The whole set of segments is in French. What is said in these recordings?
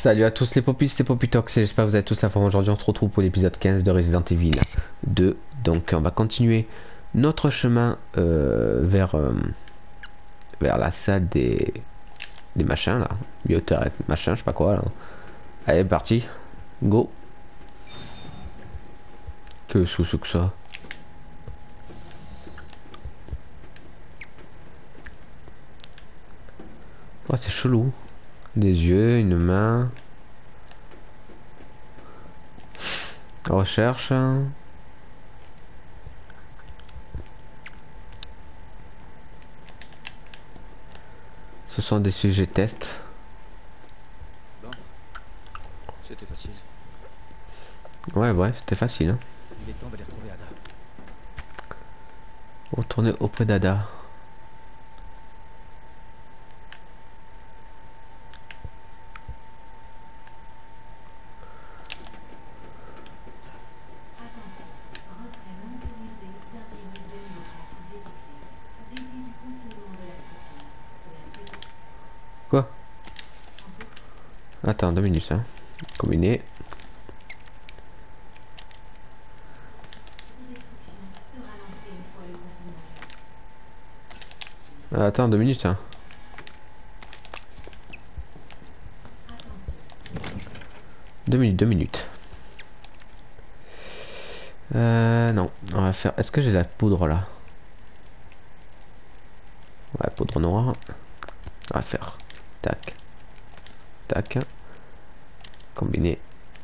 Salut à tous les popis, c'est Popitox et j'espère que vous avez tous la forme aujourd'hui. On se retrouve pour l'épisode 15 de Resident Evil 2. Donc on va continuer notre chemin euh, vers, euh, vers la salle des, des machins là. Biotech, machin, je sais pas quoi là. Allez, parti. Go. Que sous que ça Oh, c'est chelou. Des yeux, une main. Recherche. Ce sont des sujets tests. Bon. C'était facile. Ouais, ouais, c'était facile. Hein. Il est temps d'aller retrouver Ada. Retourner auprès d'Ada. Attention, retrait non autorisé d'un virus de niveau 4 détecté. Début du confinement de la structure. La séquence Quoi Attends, deux minutes. Hein. Confinement. Ah, Attends, deux minutes. Hein. Deux minutes, deux minutes. Euh, non, on va faire. Est-ce que j'ai la poudre là? Ouais, poudre noire. On va faire. Tac. Combiner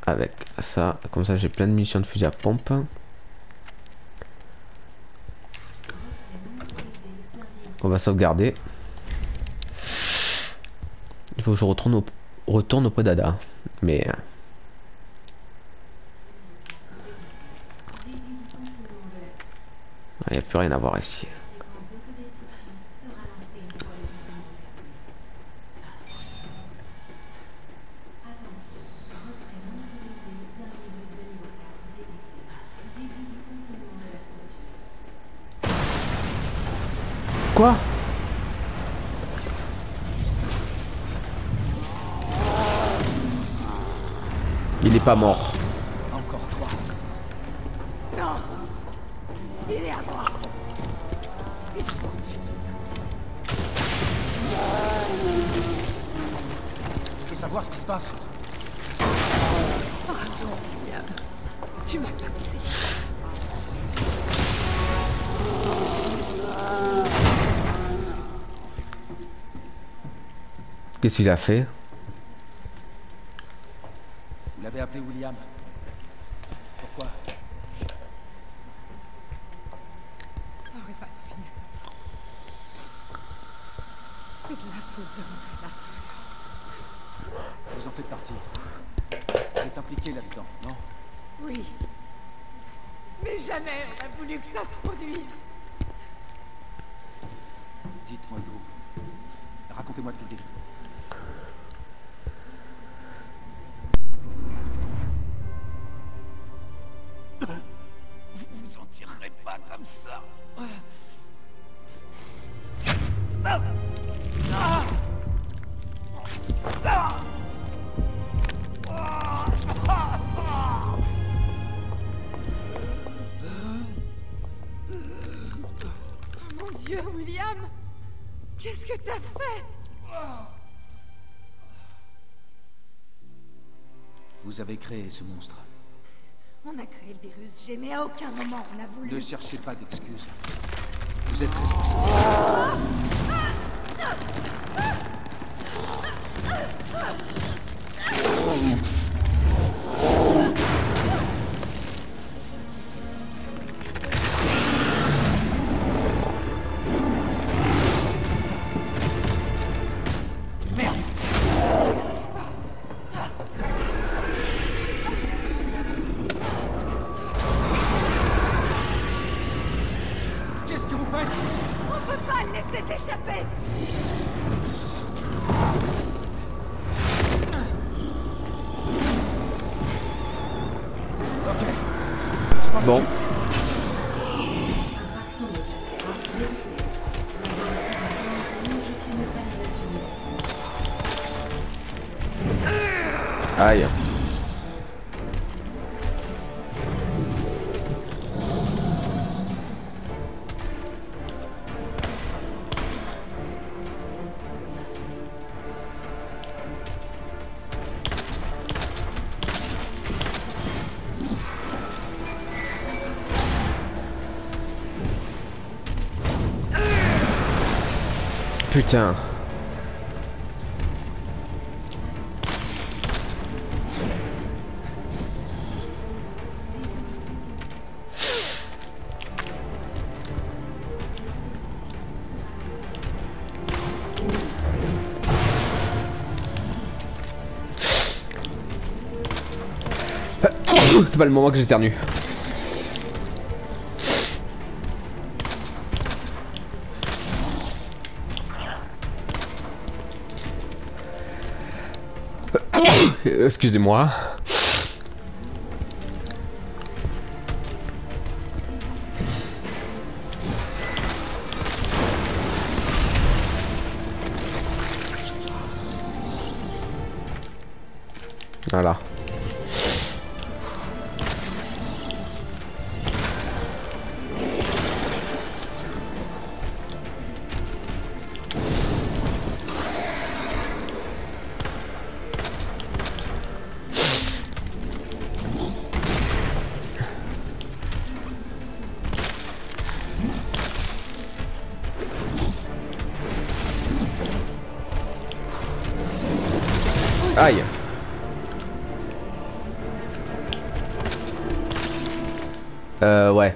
avec ça. Comme ça, j'ai plein de munitions de fusil à pompe. On va sauvegarder. Il faut que je retourne, au... retourne auprès d'Ada. Mais. euh, Il n'y a plus rien à voir ici. Quoi Il est pas mort. Encore trois. Je veux savoir ce qui se passe. Qu'est-ce qu'il a fait Vous l'avez appelé William. Pourquoi? Ça aurait pas dû finir comme ça. C'est de la faute de Umbrella, tout ça. Vous en faites partie. Vous êtes impliqué là-dedans, non? Oui. Mais jamais on a voulu que ça se produise. Dites-moi tout. Racontez-moi depuis le début. Ça. Oh mon Dieu, William Qu'est-ce que t'as fait? Vous avez créé ce monstre. On a créé le virus, j'ai mais à aucun moment on a voulu. Ne cherchez pas d'excuses. Vous êtes responsable. C'est pas le moment que j'éternue. Excusez-moi. Aïe. Euh, ouais.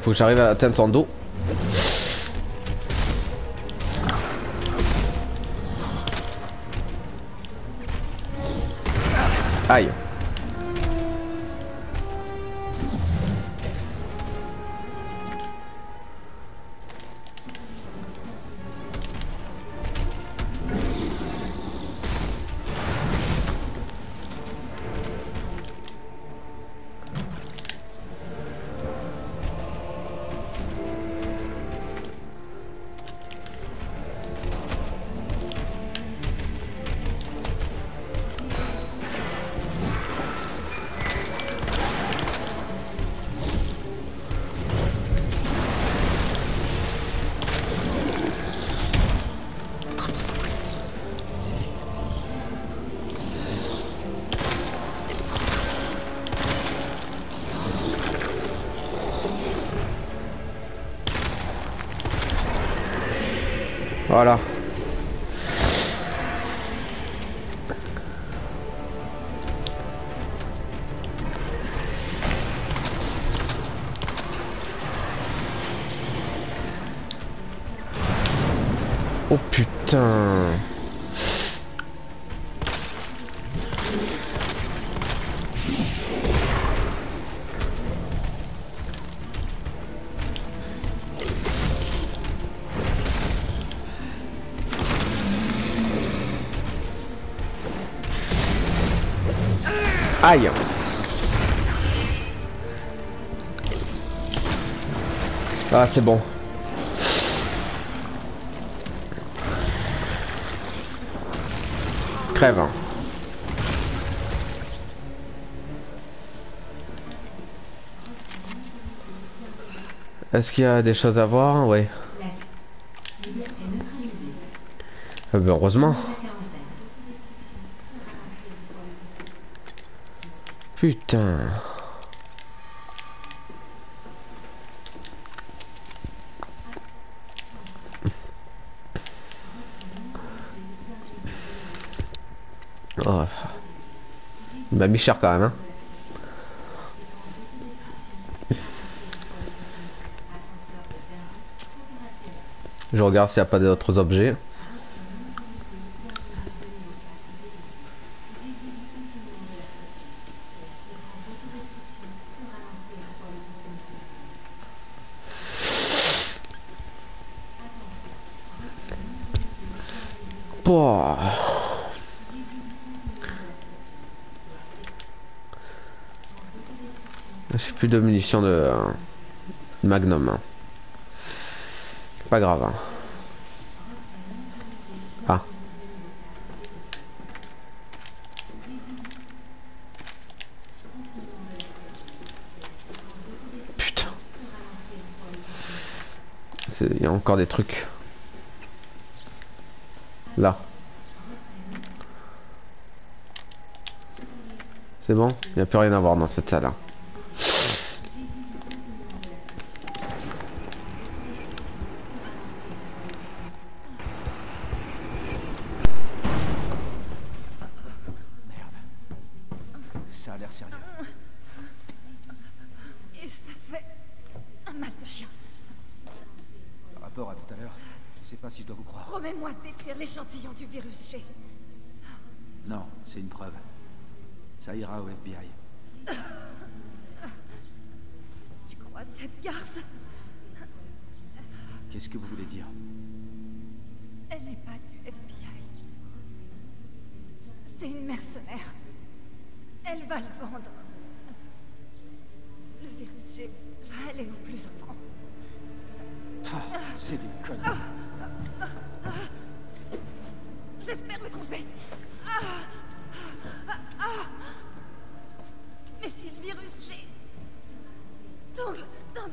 Faut que j'arrive à atteindre son dos. Aïe. Oh putain. Aïe. Ah c'est bon. Est-ce qu'il y a des choses à voir? Neutralisée. Euh, ben, heureusement. Putain. Oh. Il m'a mis cher quand même. Hein. Je regarde s'il n'y a pas d'autres objets. De munitions de Magnum. Pas grave. hein. Ah. Putain. Il y a encore des trucs. Là. C'est bon? Il n'y a plus rien à voir dans cette salle. hein.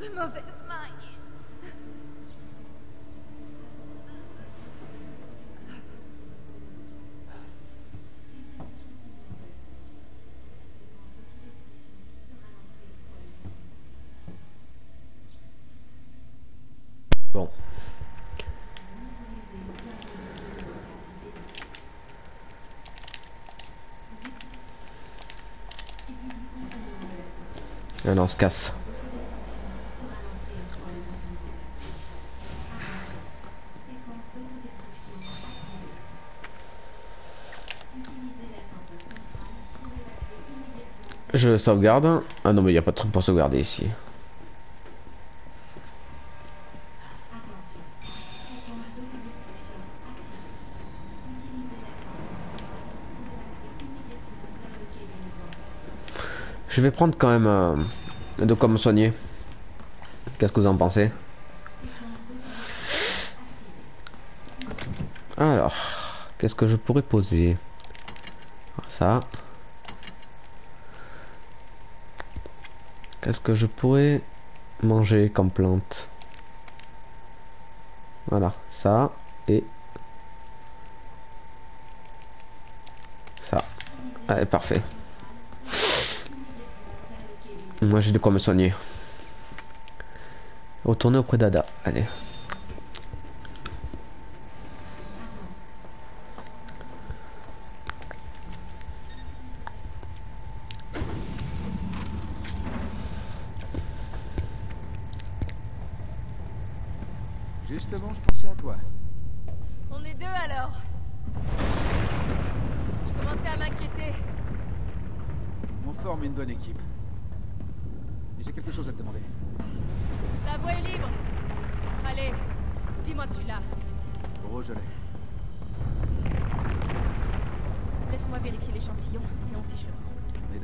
De mauvaises mains. Bon. Allez, on se casse. Je sauvegarde. Ah non mais il n'y a pas de truc pour sauvegarder ici. Je vais prendre quand même euh, de quoi me soigner. Qu'est-ce que vous en pensez? Alors, qu'est-ce que je pourrais poser? Ça. Qu'est-ce que je pourrais manger comme plante Voilà, ça et ça. Allez, parfait. Moi j'ai de quoi me soigner. Retourner auprès d'Ada. Allez.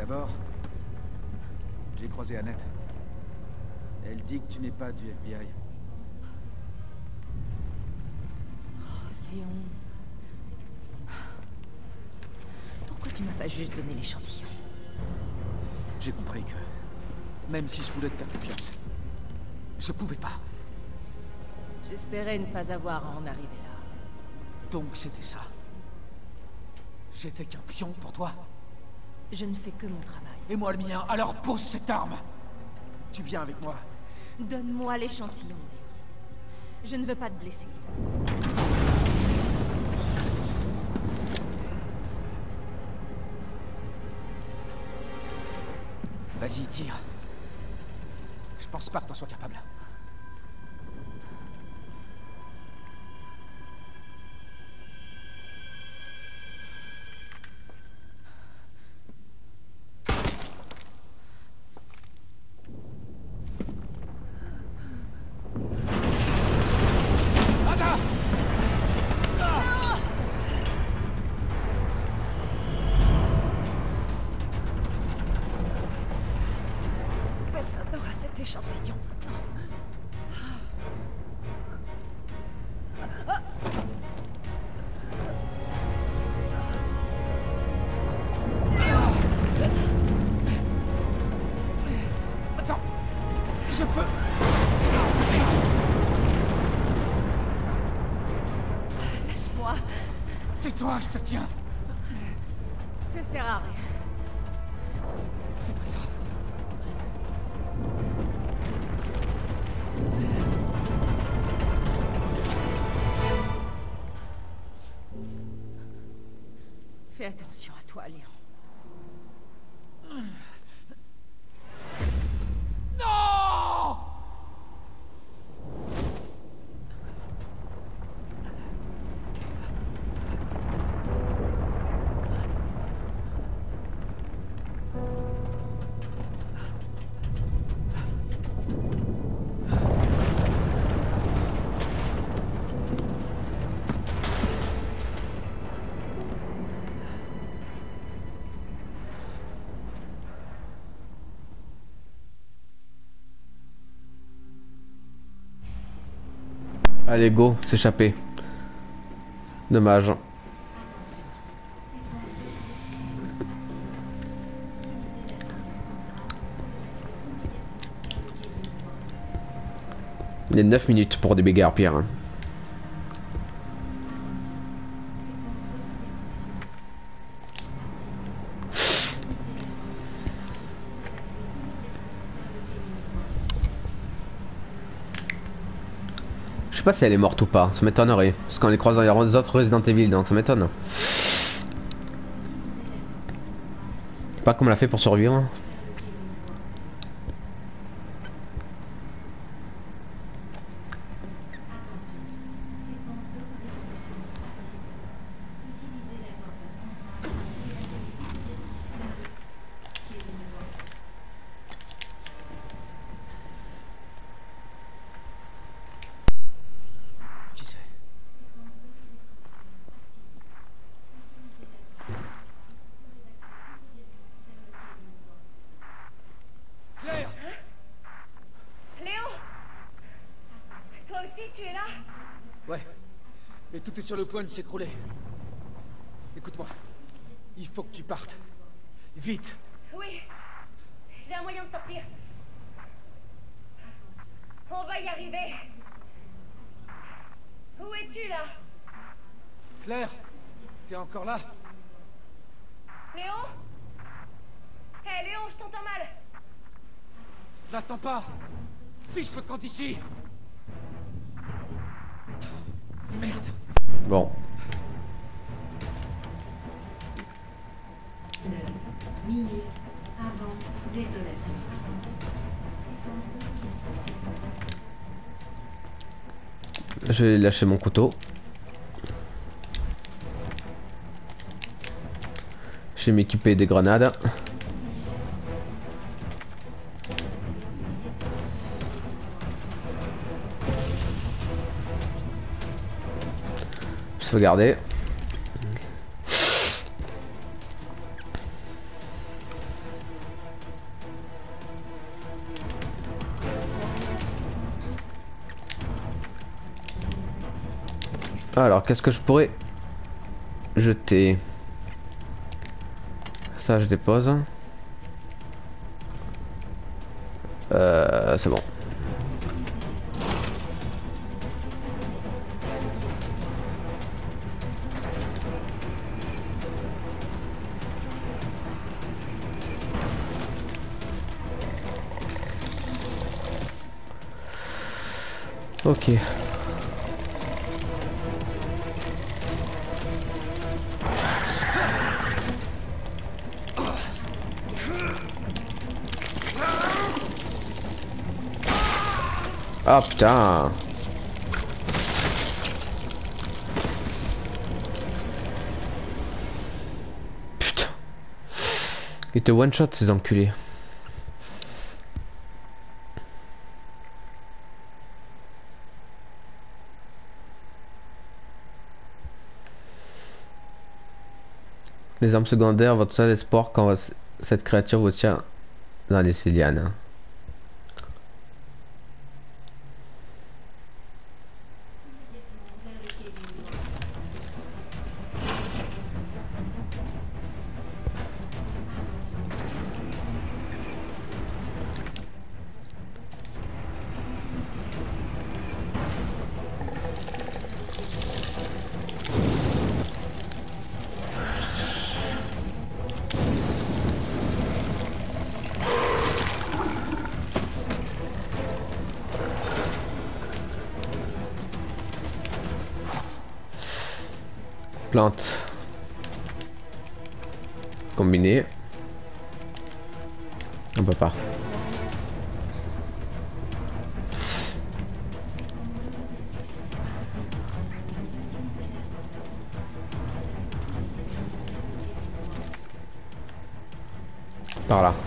D'abord, j'ai croisé Annette. Elle dit que tu n'es pas du FBI. Léon. Pourquoi tu m'as pas juste donné l'échantillon? J'ai compris que, même si je voulais te faire confiance, je pouvais pas. J'espérais ne pas avoir à en arriver là. Donc c'était ça. J'étais qu'un pion pour toi. Je ne fais que mon travail. Et moi le mien, alors pose cette arme Tu viens avec moi. Donne-moi l'échantillon. Je ne veux pas te blesser. Vas-y, tire. Je pense pas que t'en sois capable. Tais-toi, je Allez, go, s'échapper. Dommage. Il y a 9 minutes pour des bagarres pire. hein. Si elle est morte ou pas, ça m'étonnerait. Parce qu'on les croise dans les autres Resident Evil, donc ça m'étonne. Pas comment elle a fait pour survivre. Qui c'est Claire Léon Tu es là Ouais. Mais tout est sur le point de s'écrouler. Écoute-moi. Il faut que tu partes. Vite. Oui. J'ai un moyen de sortir. On va y arriver. Où es-tu là? Claire T'es encore là? Léon? Hé Léon, je t'entends mal. N'attends pas Fiche le camp d'ici Merde Bon. 9 minutes avant détonation. Séquence d'autodestruction. Je vais lâcher mon couteau. Je vais m'équiper des grenades. Alors, qu'est-ce que je pourrais jeter? Ça, je dépose. Euh, c'est bon. Ok. Ah putain. Putain. Il te one shot ces enculés. Les armes secondaires, votre seul espoir quand cette créature vous tient dans les Célianes. Combiné. On peut pas. Par là.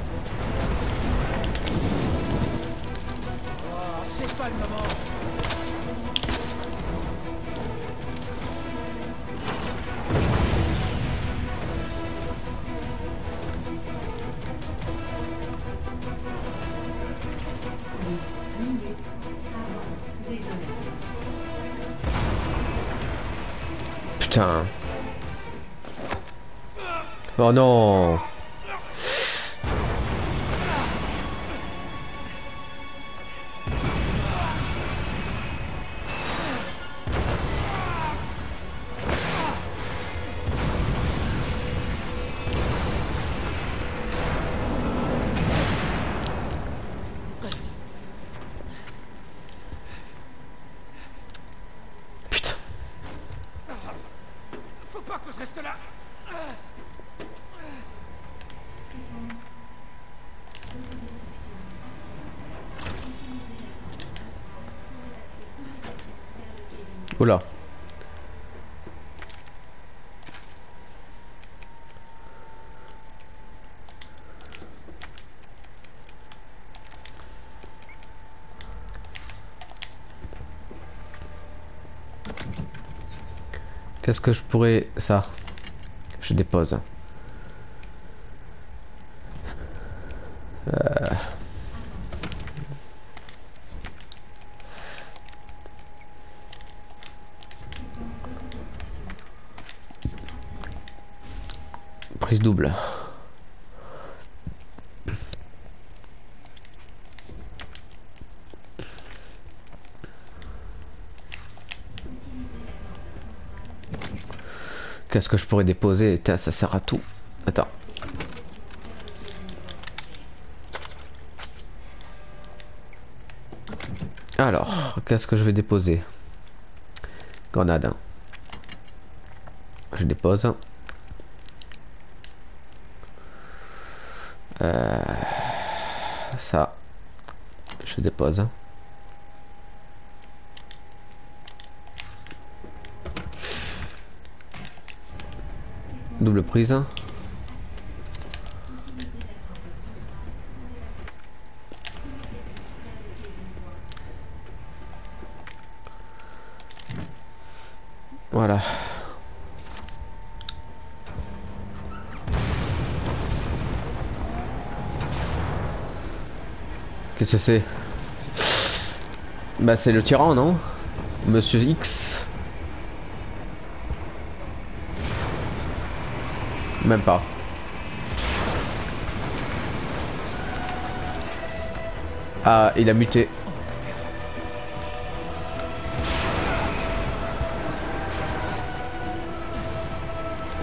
Oh non. Putain. Faut pas que je reste là. Qu'est-ce que je pourrais... Ça. Je dépose. Prise double. Qu'est-ce que je pourrais déposer? Ça sert à tout. Attends. Alors, qu'est-ce que je vais déposer? Grenade. Je dépose. Euh, ça. Dépose. Double prise. Voilà. Qu'est-ce que c'est? Bah c'est le tyran, non? Monsieur X Même pas. Ah, il a muté.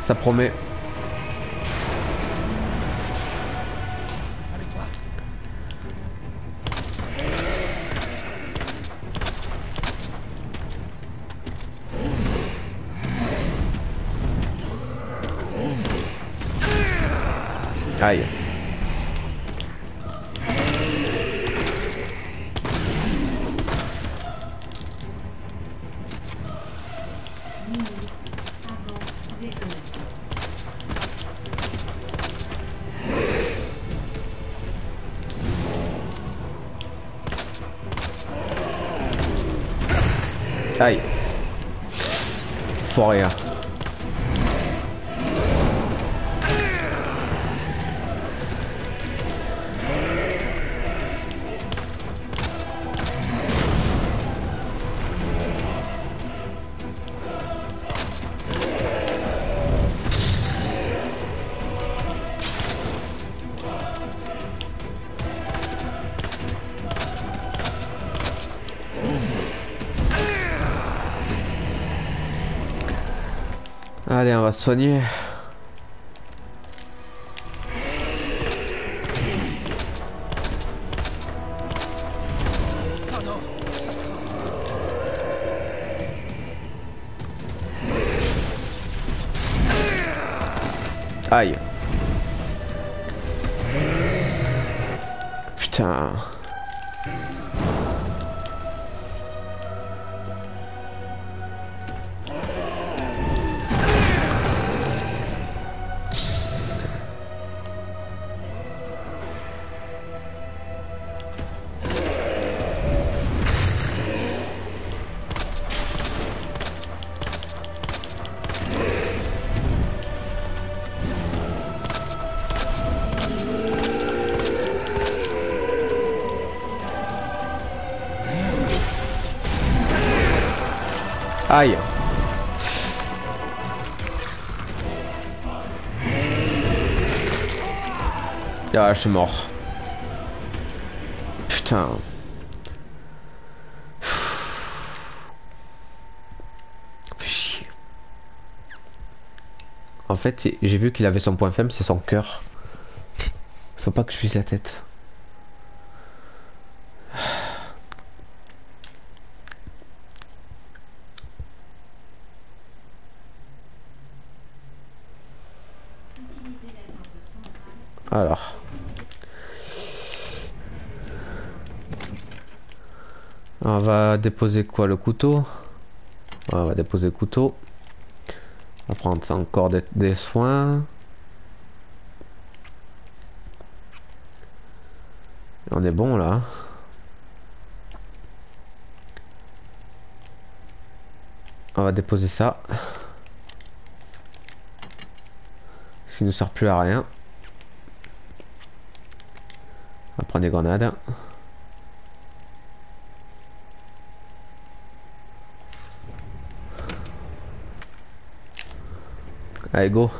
Ça promet. Aïe. Faut rien. Allez, on Aïe. Ah, je suis mort. Putain. Chier. En fait, j'ai vu qu'il avait son point faible, c'est son cœur. Faut pas que je vise la tête. Alors. On va déposer quoi le couteau? On va déposer le couteau. On va prendre encore des, des soins. On est bon là. On va déposer ça. Ce qui ne sert plus à rien. Prendre des grenades. Allez, go.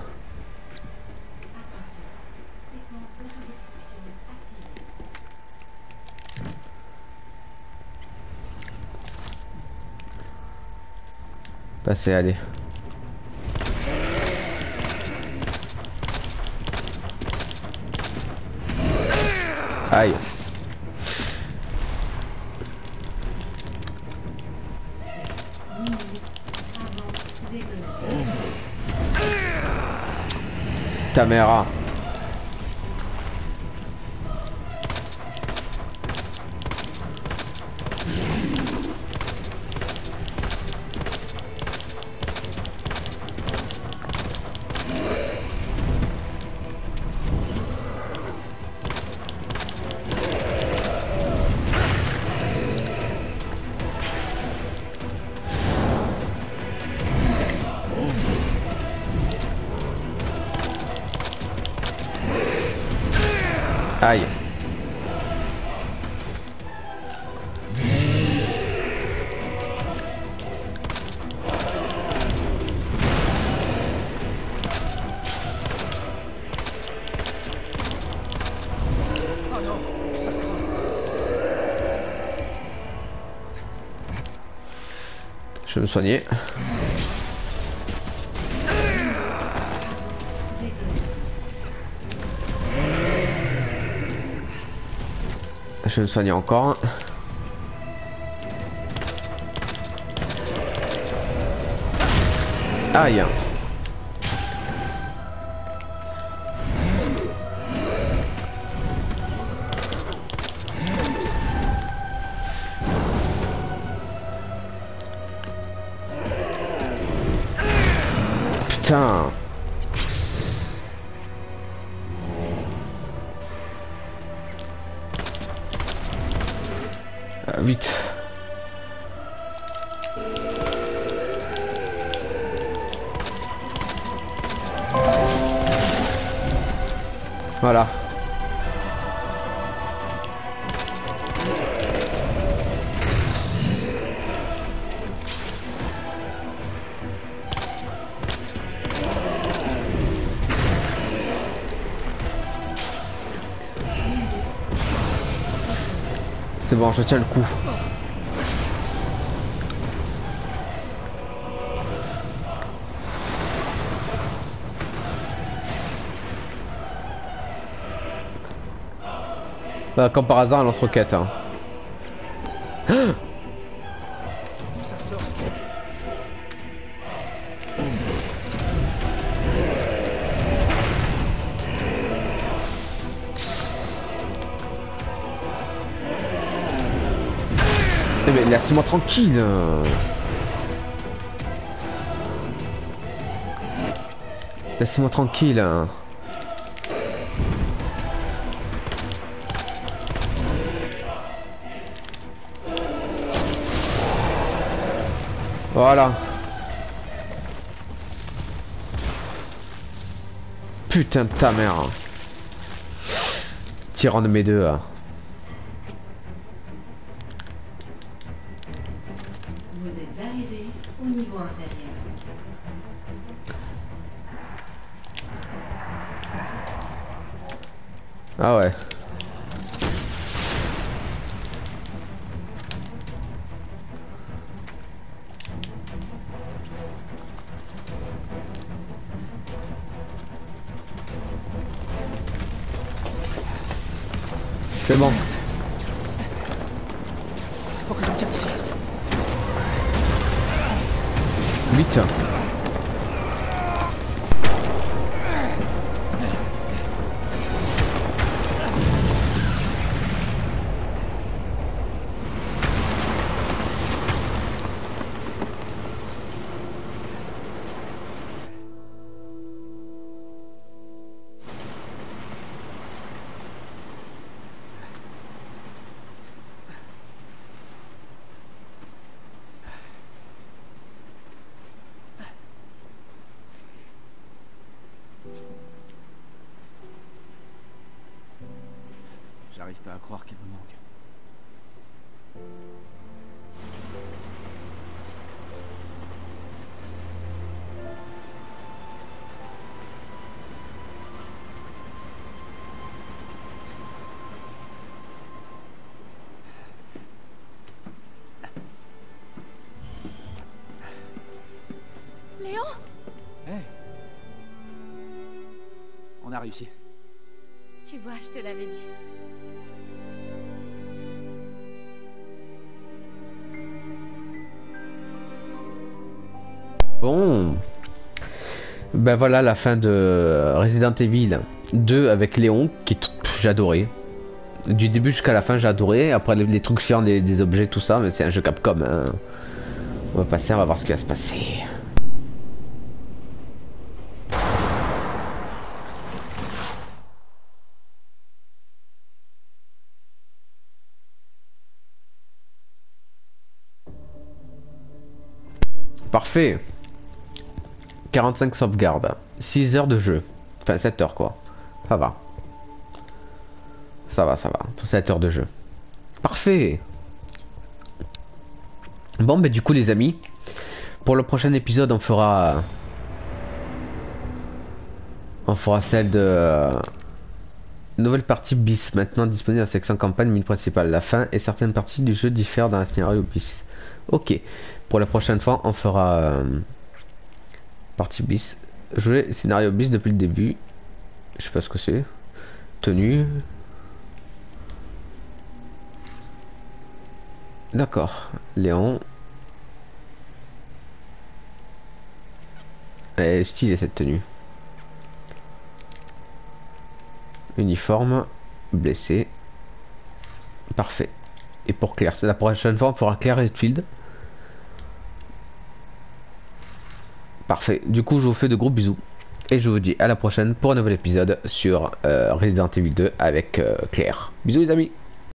Passez, allez. Aïe. Minute avant soigner. Je vais me soigner encore. Aïe. Putain. Je tiens le coup. Bah, comme par hasard, un lance-roquette. Hein. Mais laisse-moi tranquille. hein. Laisse-moi tranquille. hein. Voilà. Putain de ta mère. hein. Tyran de mes deux. hein. Ah ouais. A réussi. Tu vois, je te l'avais dit. Bon. Ben voilà la fin de Resident Evil 2 avec Léon, qui adoré. Du début jusqu'à la fin, adoré. Après les, les trucs chiants, des, des objets, tout ça, mais c'est un jeu Capcom. hein. On va passer, on va voir ce qui va se passer. Parfait. 45 sauvegardes. 6 heures de jeu. Enfin 7 heures quoi. Ça va. Ça va, ça va. 7 heures de jeu. Parfait. Bon, bah du coup les amis, pour le prochain épisode on fera... On fera celle de... Nouvelle partie bis, maintenant disponible la section campagne, mine principale. La fin et certaines parties du jeu diffèrent dans la scénario bis. Ok. Pour la prochaine fois, on fera... euh, Partie bis. Jouer scénario bis depuis le début. Je sais pas ce que c'est. Tenue. D'accord. Léon. Elle est stylée cette tenue. Uniforme. Blessé. Parfait. Et pour Claire, c'est la prochaine fois on fera Claire Redfield. Parfait. Du coup, je vous fais de gros bisous. Et je vous dis à la prochaine pour un nouvel épisode sur euh, Resident Evil 2 avec euh, Claire. Bisous les amis